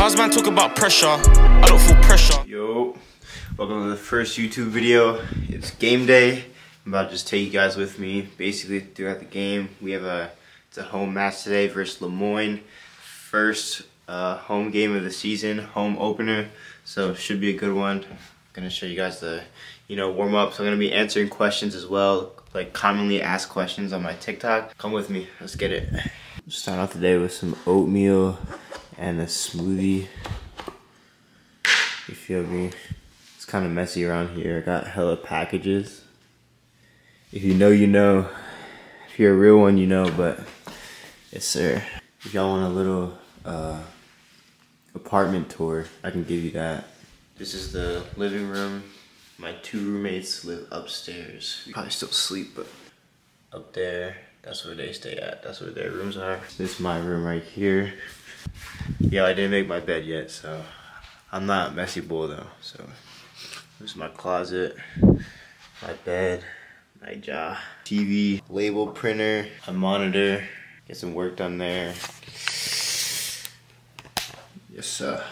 How's man talk about pressure? I don't feel pressure. Yo, welcome to the first YouTube video. It's game day. I'm about to just take you guys with me basically throughout the game. We have a it's a home match today versus Lemoyne. First uh, home game of the season, home opener. So should be a good one. I'm gonna show you guys the you know warm up. So I'm gonna be answering questions as well, like commonly asked questions on my TikTok. Come with me. Let's get it. Start off the day with some oatmeal and a smoothie. You feel me? It's kind of messy around here. I got hella packages. If you know, you know. If you're a real one, you know, but yes, sir. If y'all want a little uh, apartment tour, I can give you that. This is the living room. My two roommates live upstairs. Probably still sleep, but up there, that's where they stay at. That's where their rooms are. This is my room right here. Yeah, I didn't make my bed yet, so I'm not a messy boy though. So this is my closet, my bed, my jaw, TV, label printer, a monitor, get some work done there. Yes, sir. Uh,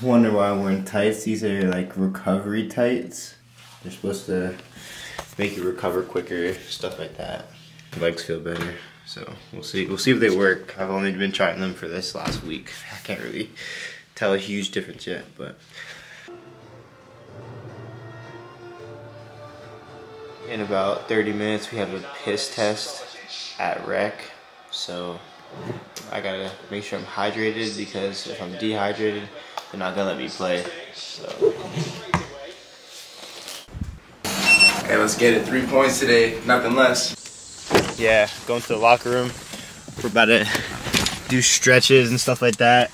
wonder why I'm wearing tights. These are like recovery tights. They're supposed to make you recover quicker, stuff like that. Legs feel better. So we'll see. We'll see if they work. I've only been trying them for this last week. I can't really tell a huge difference yet, but. In about 30 minutes, we have a piss test at rec. So I gotta make sure I'm hydrated because if I'm dehydrated, they're not gonna let me play. So. Okay, let's get it. Three points today, nothing less. Yeah, going to the locker room. We're about to do stretches and stuff like that.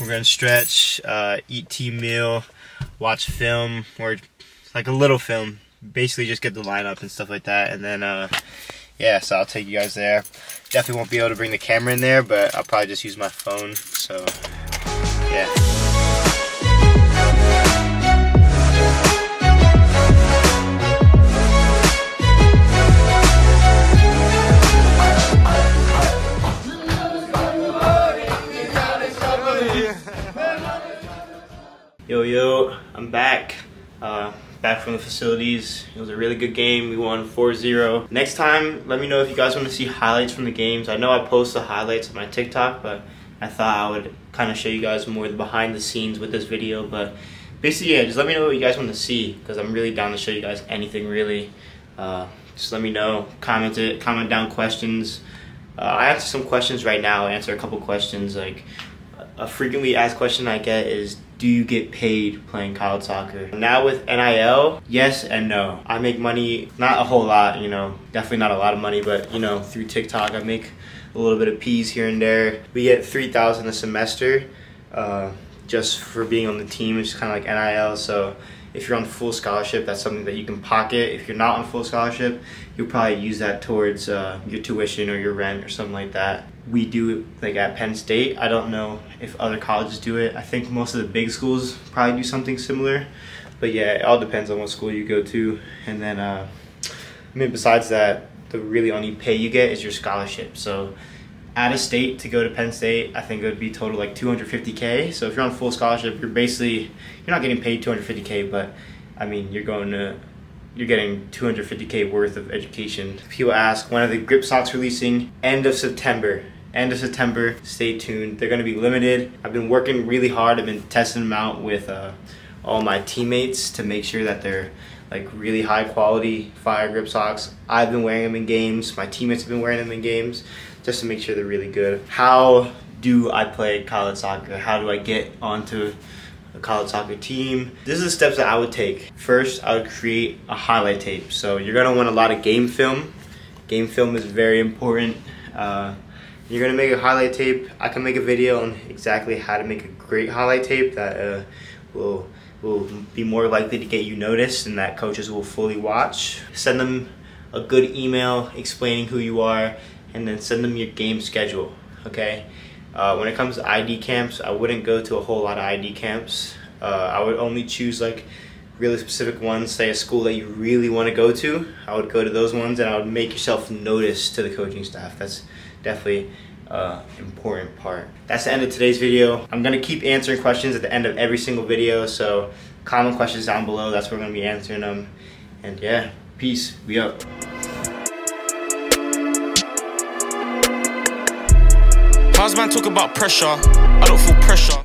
We're gonna stretch, uh, eat team meal, watch film, or like a little film. Basically, just get the lineup and stuff like that, and then uh, yeah. So I'll take you guys there. Definitely won't be able to bring the camera in there, but I'll probably just use my phone. So yeah. Yo, I'm back. Uh, back from the facilities. It was a really good game. We won 4-0. Next time, let me know if you guys want to see highlights from the games. I know I post the highlights on my TikTok, but I thought I would kind of show you guys more the behind the scenes with this video. But basically, yeah, just let me know what you guys want to see because I'm really down to show you guys anything really. Uh, just let me know. Comment it. Comment down questions. Uh, I answer some questions right now. Answer a couple questions. Like a frequently asked question I get is, do you get paid playing college soccer? Now with NIL, yes and no. I make money, not a whole lot, you know, definitely not a lot of money, but you know, through TikTok, I make a little bit of peas here and there. We get 3000 a semester uh, just for being on the team. It's kind of like NIL, so if you're on full scholarship, that's something that you can pocket. If you're not on full scholarship, you'll probably use that towards uh, your tuition or your rent or something like that. We do it like at Penn State. I don't know if other colleges do it. I think most of the big schools probably do something similar. But yeah, it all depends on what school you go to. And then, uh, I mean, besides that, the really only pay you get is your scholarship. So out of state to go to Penn State, I think it would be total like 250k. So if you're on full scholarship, you're basically you're not getting paid 250k, but I mean you're going to you're getting 250k worth of education. People ask when are the grip socks releasing? End of September. End of September. Stay tuned. They're going to be limited. I've been working really hard. I've been testing them out with uh, all my teammates to make sure that they're like really high quality fire grip socks. I've been wearing them in games. My teammates have been wearing them in games just to make sure they're really good. How do I play college soccer? How do I get onto a college soccer team? This is the steps that I would take. First, I would create a highlight tape. So you're gonna want a lot of game film. Game film is very important. Uh, you're gonna make a highlight tape. I can make a video on exactly how to make a great highlight tape that uh, will will be more likely to get you noticed and that coaches will fully watch. Send them a good email explaining who you are and then send them your game schedule, okay? Uh, when it comes to ID camps, I wouldn't go to a whole lot of ID camps. Uh, I would only choose like really specific ones, say a school that you really want to go to. I would go to those ones and I would make yourself notice to the coaching staff. That's definitely uh, important part. That's the end of today's video. I'm gonna keep answering questions at the end of every single video, so comment questions down below. That's where we're gonna be answering them. And yeah, peace. We up. How's man talk about pressure? I don't feel pressure.